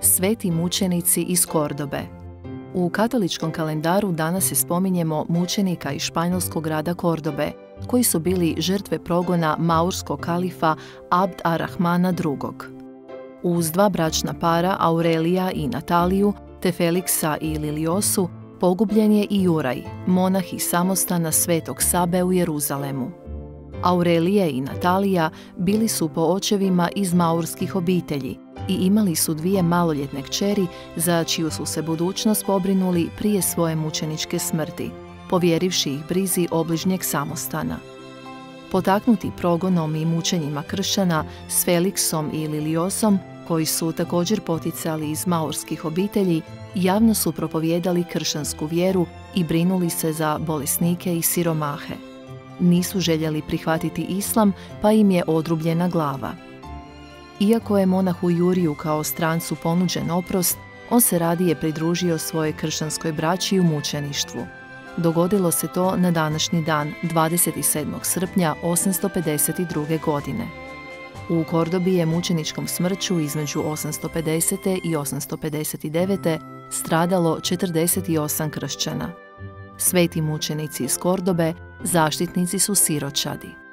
Sveti mučenici iz Kordobe. U katoličkom kalendaru danas se spominjemo mučenika iz španjolskog grada Kordobe, koji su bili žrtve progona maurskog kalifa Abd ar-Rahmana II. Uz dva bračna para, Aurelija i Nataliju, te Feliksa i Liliosu, pogubljen je i Juraj, monah iz samostana Svetog Sabe u Jeruzalemu. Aurelije i Natalija bili su po očevima iz maurskih obitelji i imali su dvije maloljetne kćeri za čiju su se budućnost pobrinuli prije svoje mučeničke smrti, povjerivši ih brizi obližnjeg samostana. Potaknuti progonom i mučenjima kršćana s Feliksom i Liliosom, koji su također poticali iz maurskih obitelji, javno su propovijedali kršćansku vjeru i brinuli se za bolesnike i siromahe. Nisu željeli prihvatiti islam, pa im je odrubljena glava. Iako je monahu Juriju kao strancu ponuđen oprost, on se radije pridružio svoje kršćanskoj braći u mučeništvu. Dogodilo se to na današnji dan, 27. srpnja 852. godine. U Kordobi je mučeničkom smrću između 850. i 859. stradalo 48 kršćana. Sveti mučenici iz Kordobe zaštitnici su siročadi.